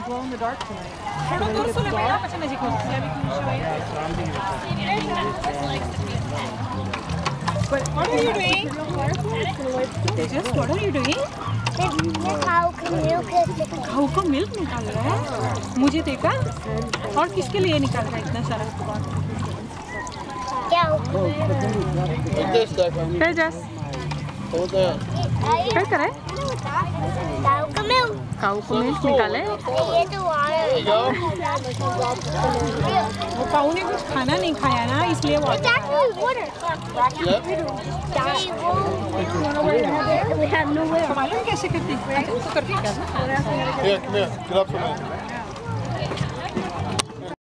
to glow in the dark tonight. हो But what are you doing Tejas, what are you doing खाओ का milk निकाल रहा है मुझे देगा और किसके लिए निकाल रहा है इतना सारा क्या Like this, Stefan. Tejas Hold that. क्या करे खाओ का मिल्क काऊ को मिल्क निकाले तो वाटर go. वो काऊ ने कुछ खाना नहीं खाया ना इसलिए वो It's actually water. Yep. Daddy, we have nowhere. मालूम कैसे करती है